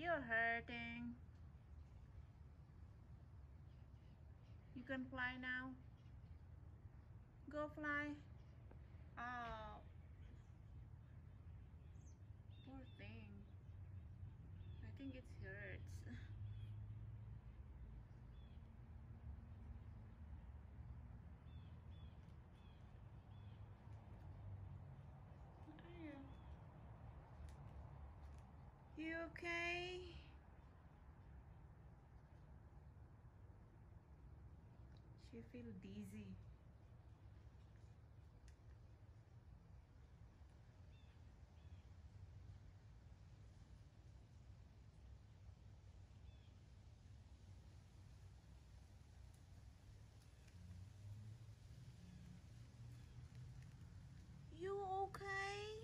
You're hurting. You can fly now. Go fly. Oh. You okay? She feel dizzy. You okay?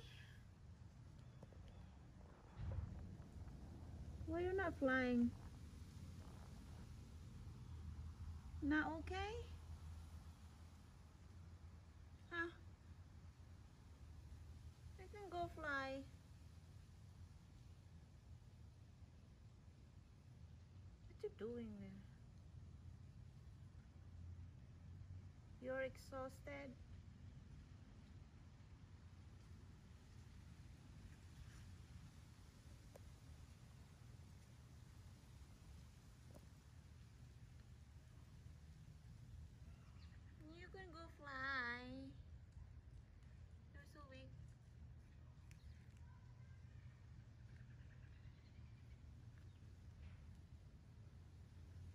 Why you're not flying? Not okay? Huh? You can go fly. What you doing there? You're exhausted? You can go fly. You're so weak.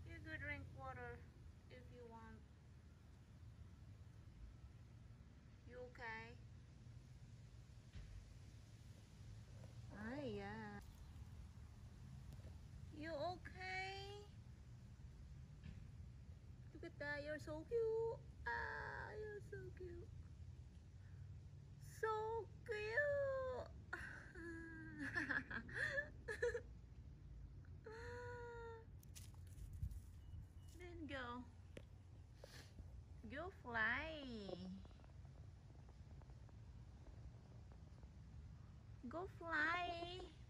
You could drink water if you want. You okay? Ah, yeah. You okay? Look at that, you're so cute. Ah, you're so cute. So cute. then go. Go fly. Go fly.